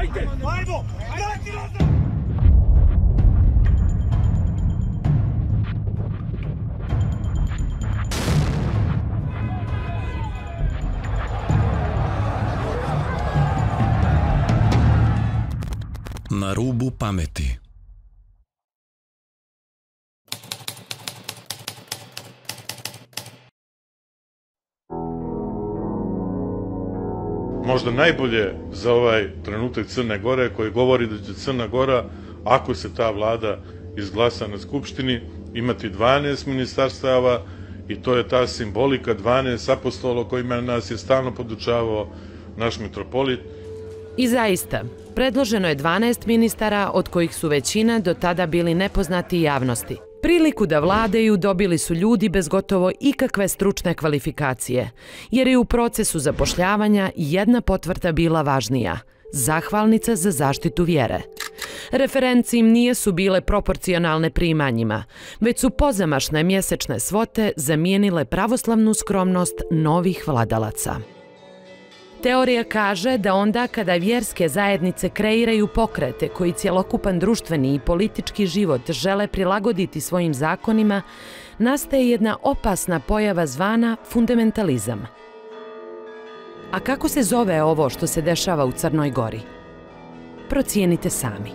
Vrati nazad! Na rubu pameti. Možda najbolje za ovaj trenutak Crne Gore koji govori da će Crna Gora, ako se ta vlada izglasa na Skupštini, imati 12 ministarstava i to je ta simbolika 12 apostola kojima nas je stalno podučavao naš mitropolit. I zaista, predloženo je 12 ministara, od kojih su većina do tada bili nepoznati javnosti. Priliku da vladaju dobili su ljudi bez gotovo ikakve stručne kvalifikacije, jer je u procesu zapošljavanja jedna potvrda bila važnija – zahvalnica za zaštitu vjere. Referenci im nije su bile proporcionalne primanjima, već su pozamašne mjesečne svote zamijenile pravoslavnu skromnost novih vladalaca. Teorija kaže da onda kada vjerske zajednice kreiraju pokrete koji cjelokupan društveni i politički život žele prilagoditi svojim zakonima, nastaje jedna opasna pojava zvana fundamentalizam. A kako se zove ovo što se dešava u Crnoj Gori? Procijenite sami.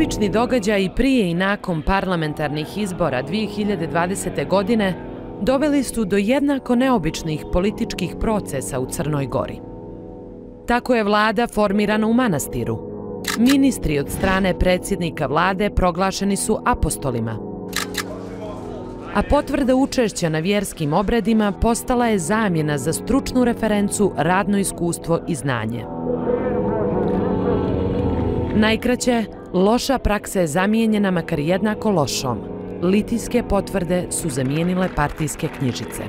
Neobični događaj prije i nakon parlamentarnih izbora 2020. godine doveli su do jednako neobičnih političkih procesa u Crnoj Gori. Tako je vlada formirana u manastiru. Ministri od strane predsjednika vlade proglašeni su apostolima. A potvrda učešća na vjerskim obredima postala je zamjena za stručnu referencu, radno iskustvo i znanje. Najkraće, loša praksa je zamijenjena makar jednako lošom. Litijske potvrde su zamijenile partijske knjižice.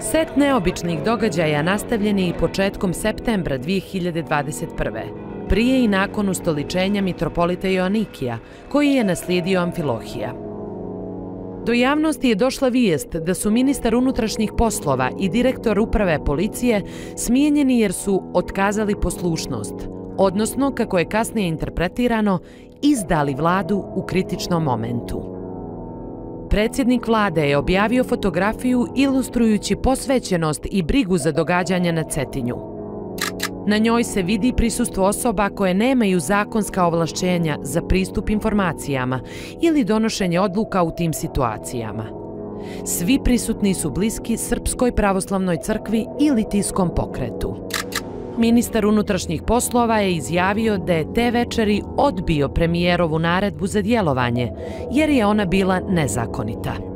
Set neobičnih događaja nastavljen je i početkom septembra 2021. Prije i nakon ustoličenja mitropolita Joannikija, koji je naslijedio Amfilohija. Do javnosti je došla vijest da su ministar unutrašnjih poslova i direktor uprave policije smijenjeni jer su otkazali poslušnost, odnosno, kako je kasnije interpretirano, izdali vladu u kritičnom momentu. Predsjednik vlade je objavio fotografiju ilustrujući posvećenost i brigu za događanja na Cetinju. Na njoj se vidi prisustvo osoba koje nemaju zakonska ovlašćenja za pristup informacijama ili donošenje odluka u tim situacijama. Svi prisutni su bliski Srpskoj pravoslavnoj crkvi i Litijskom pokretu. Ministar unutrašnjih poslova je izjavio da je te večeri odbio premijerovu naredbu za djelovanje, jer je ona bila nezakonita.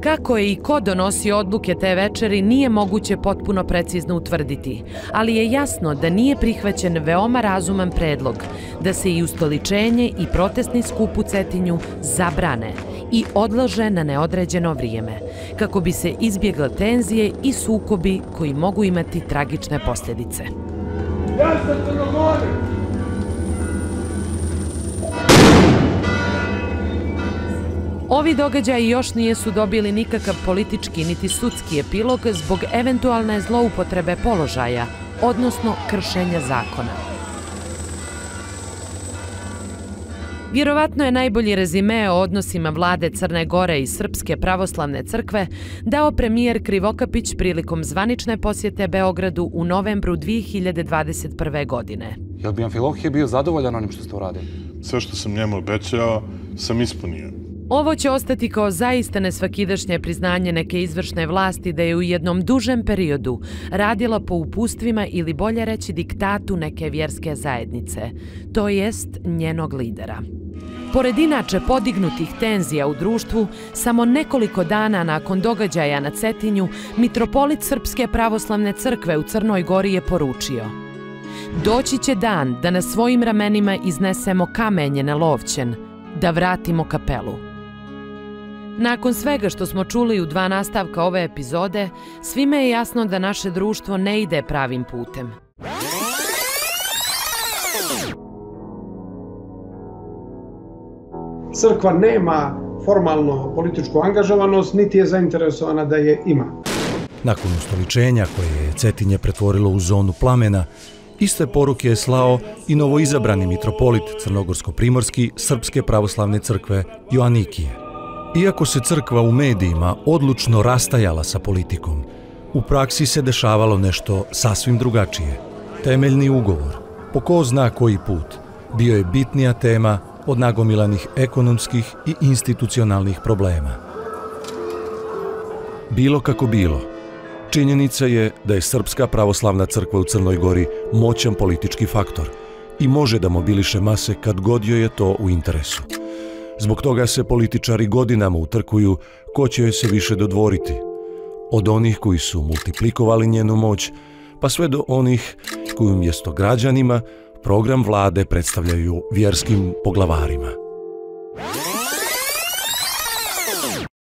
Kako je i ko donosi odluke te večeri nije moguće potpuno precizno utvrditi, ali je jasno da nije prihvaćen veoma razuman predlog da se i ustoličenje i protestni skup u Cetinju zabrane i odlože na neodređeno vrijeme, kako bi se izbjegle tenzije i sukobi koji mogu imati tragične posljedice. Ja sam crnogorac! Ovi događaji još nijesu dobili nikakav politički niti sudski epilog zbog eventualne zloupotrebe položaja, odnosno kršenja zakona. Vjerovatno je najbolji rezime o odnosima vlade Crne Gore i Srpske pravoslavne crkve dao premijer Krivokapić prilikom zvanične posjete Beogradu u novembru 2021. godine. Jel bi Amfilohije bio zadovoljan onim što ste uradili? Sve što sam njemu obećao, sam ispunio. Ovo će ostati kao zaista nesvakidašnje priznanje neke izvršne vlasti da je u jednom dužem periodu radila po upustvima ili bolje reći diktatu neke vjerske zajednice, to jest njenog lidera. Pored inače podignutih tenzija u društvu, samo nekoliko dana nakon događaja na Cetinju, mitropolit Srpske pravoslavne crkve u Crnoj Gori je poručio Doći će dan da na svojim ramenima iznesemo kamenje na lovćen, da vratimo kapelu. Nakon svega što smo čuli u dva nastavka ove epizode, svime je jasno da naše društvo ne ide pravim putem. crkva nema formalno političku angažovanost, niti je zainteresovana da je ima. Nakon ustoličenja koje je Cetinje pretvorilo u zonu plamena, iste poruke je slao i novoizabrani mitropolit Crnogorsko-Primorski Srpske pravoslavne crkve Joanikije. Iako se crkva u medijima odlučno rastajala sa politikom, u praksi se dešavalo nešto sasvim drugačije. Temeljni ugovor, po ko zna koji put, bio je bitnija tema od nagomilanih ekonomskih i institucionalnih problema. Bilo kako bilo, činjenica je da je Srpska pravoslavna crkva u Crnoj Gori moćan politički faktor i može da mobiliše mase kad god joj je to u interesu. Zbog toga se političari godinama utrkuju ko će joj se više dodvoriti. Od onih koji su multiplikovali njenu moć, pa sve do onih koji umjesto građanima program vlade predstavljaju vjerskim poglavarima.